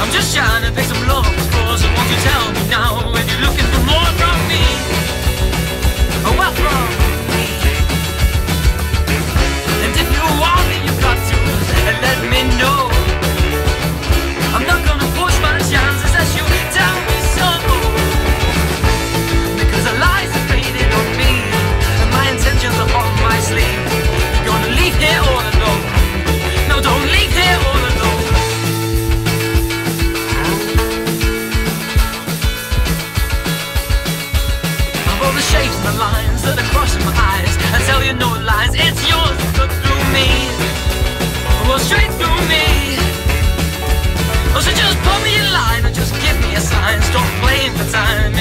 I'm just trying to pick some love. shapes, the lines that are crossing my eyes. I tell you no lies, it's yours that through me. Well, straight through me. Oh, so just put me in line or just give me a sign. Stop playing for time.